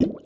you